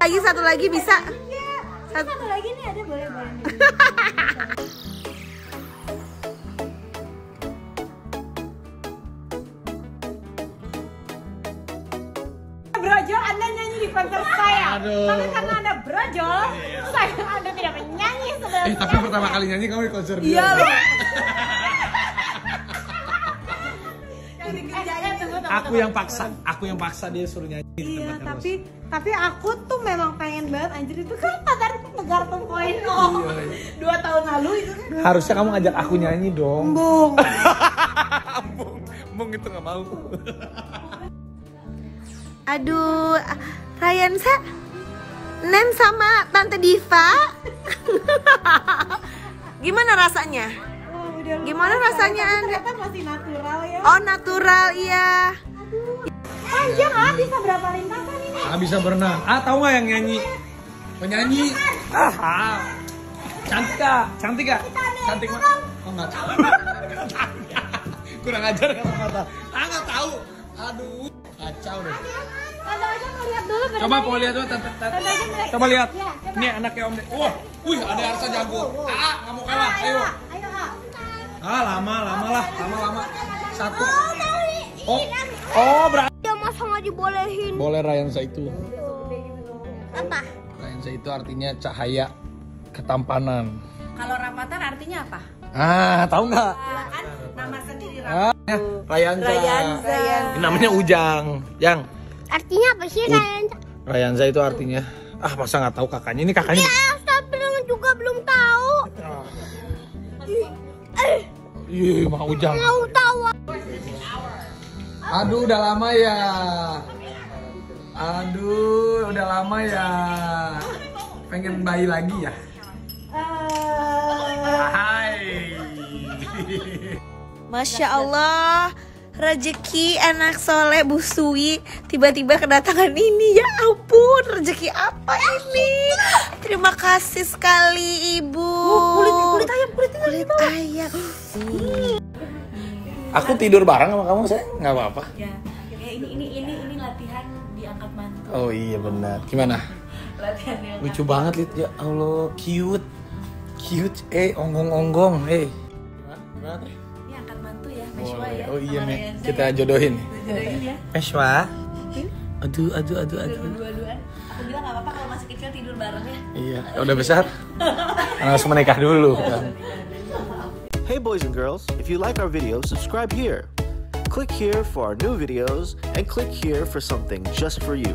Lagi satu lagi bisa. Satu, satu lagi nih ada boleh boleh. Brojol, Anda nyanyi di konser saya. Aduh. Tapi karena Anda brojol, saya Anda tidak menyanyi Eh tapi pertama kali nyanyi kamu di konser dia. Iya loh. Eh, tunggu, tunggu, Aku yang paksa, aku yang paksa dia suruh nyanyi di Iya, tapi tapi aku tuh memang pengen banget anjir itu kan pacar itu negar poin oh. Dua tahun lalu itu kan. Harusnya kamu ngajak aku nyanyi dong. Bung. Bung, Bung itu nggak mau. Aduh, Rayansa, Nem sama Tante Diva. Gimana rasanya? Wah, udah lupa. Gimana rasanya, Anda? Ternyata masih natural ya. Oh natural iya. Panjang ah, bisa berapa lintasan ini? Ah bisa berenang. Ah tahu nggak yang nyanyi? Penyanyi. Ah, ah. cantik kak, cantik kak, cantik mah. Oh nggak tahu. Kurang ajar kata-kata. Ah nggak tahu. Aduh, kacau deh. Tante aja mau lihat dulu. Coba mau lihat tuh, tante, tante. Coba lihat. Iya, coba. Ini anaknya Om. Wah, wih ada Arsa jago. Ah, nggak mau kalah. Ayo, Ayo. ayo, ah. Ah, lama, lama lah, lama, lama. Satu. Oh, oh berarti. Ya masa nggak dibolehin? Boleh Rayansa itu. Apa? Rayansa itu artinya cahaya ketampanan. Kalau Ramadhan artinya apa? Ah, tahu nggak? kan nama sendiri Ah, Rayansa. Rayansa. Ini namanya Ujang. Yang Artinya apa sih Ud- Ryan? Rayansa itu artinya ah masa nggak tahu kakaknya ini kakaknya. Saya Ih, mah Ujang. Mau tahu. Aduh, udah lama ya. Aduh, udah lama ya. Pengen bayi lagi ya? Hai. Masya Allah, rezeki anak soleh Bu Suwi tiba-tiba kedatangan ini ya ampun rezeki apa ini? Terima kasih sekali ibu. kulit kulit ayam kulit, kulit ayam. Aku tidur bareng sama kamu, saya nggak apa-apa. Ya, ya ini ini ini ini latihan diangkat mantu. Oh iya benar. Gimana? Latihan yang Lucu banget lihat ya Allah, cute, cute. Eh, onggong-onggong, eh. Gimana? Gimana? Mantu ya, ya. Oh iya nih, kita ya. jodohin. Jodohin ya. Meshwa. Aduh, aduh, aduh, aduh. Aku bilang nggak apa-apa kalau masih kecil tidur bareng ya. Iya, udah besar. Harus menikah dulu kan. Hey boys and girls, if you like our videos, subscribe here. Click here for our new videos and click here for something just for you.